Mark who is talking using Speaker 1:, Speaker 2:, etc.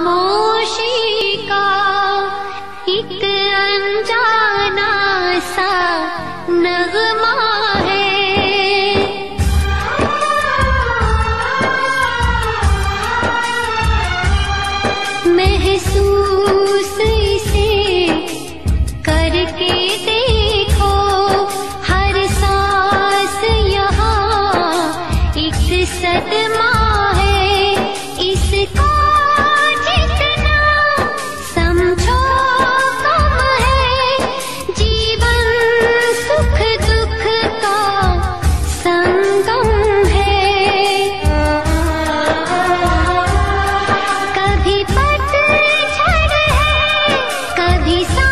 Speaker 1: खामोशी का एक अनजाना सा नगमा है। महसूस इसे करके देखो, हर सांस यहाँ एक सदमा 你三